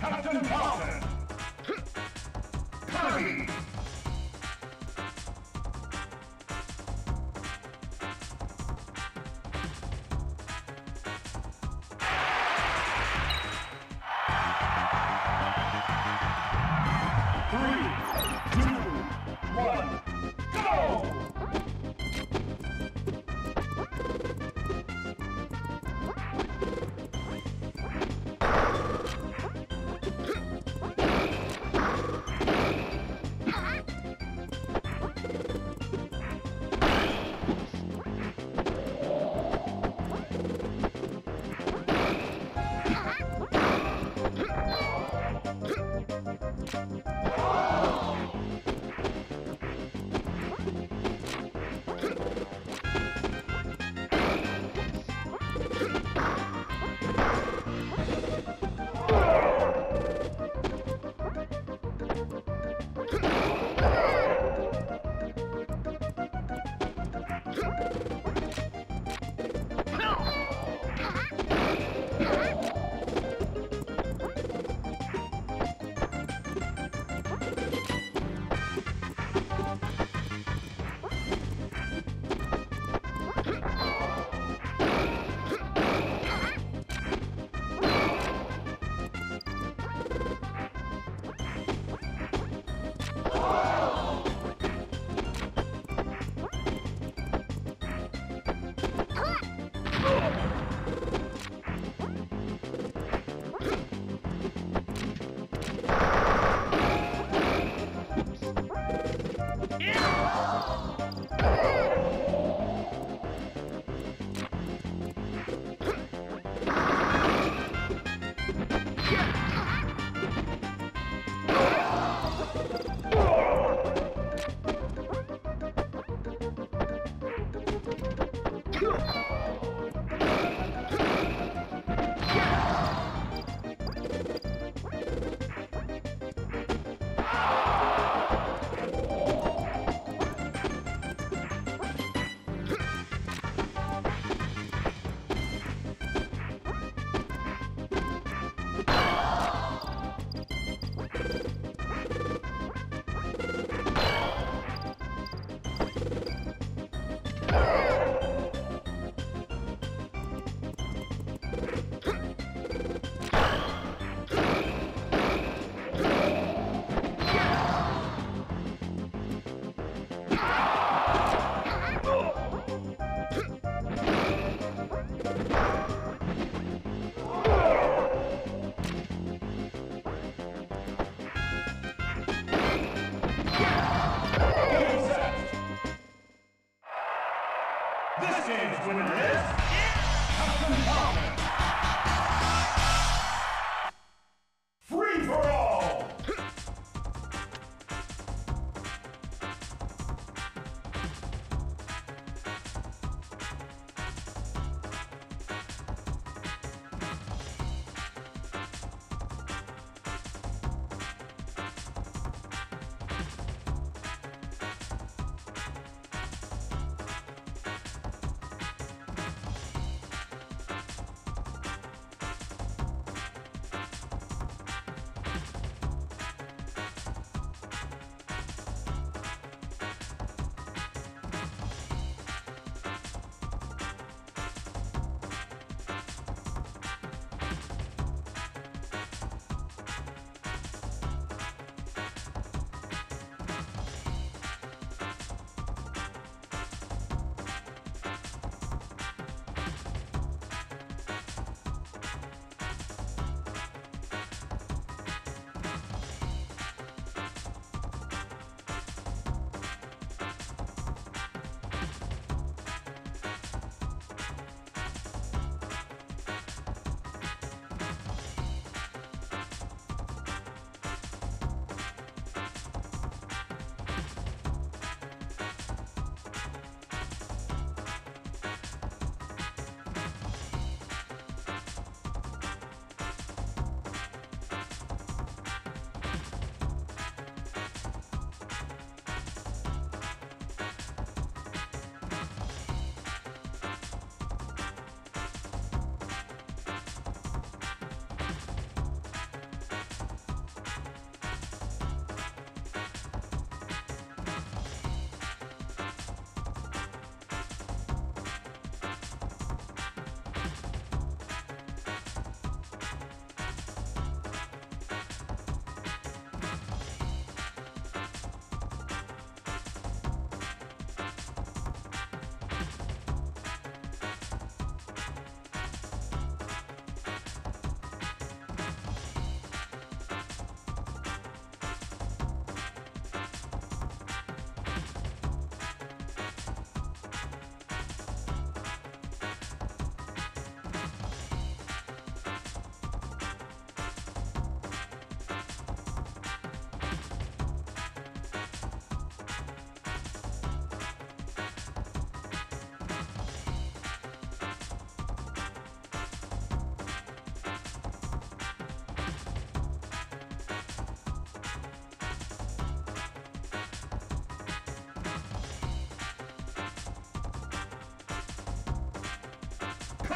Captain Falcon. Kirby. This game's winner is Captain Falcon.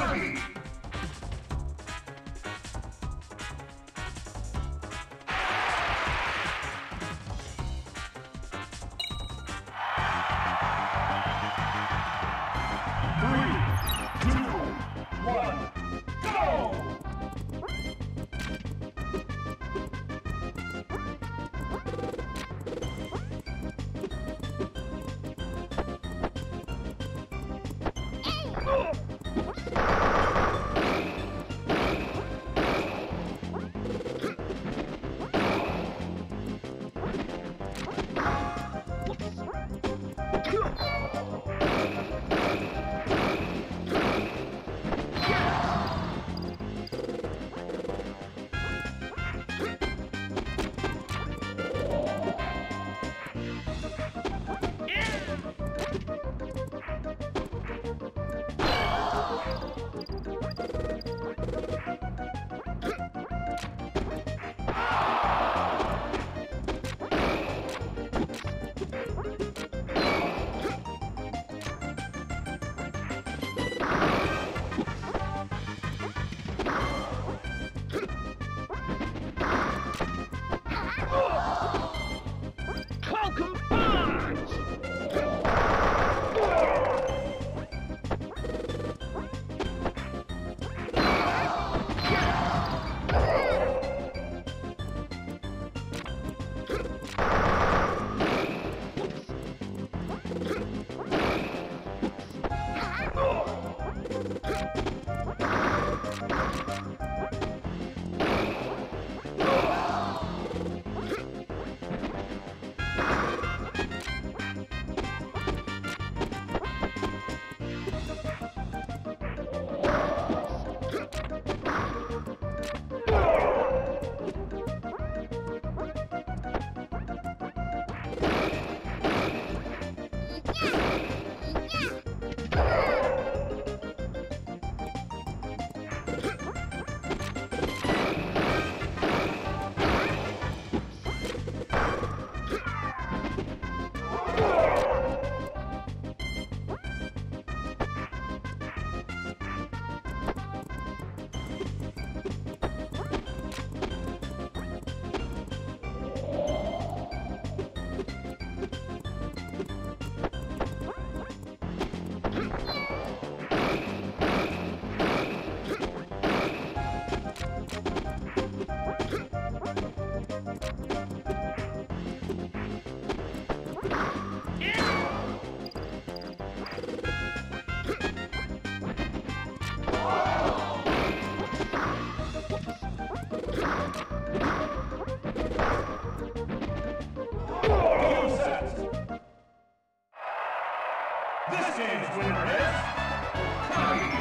Harvey! This game's winner is Tommy.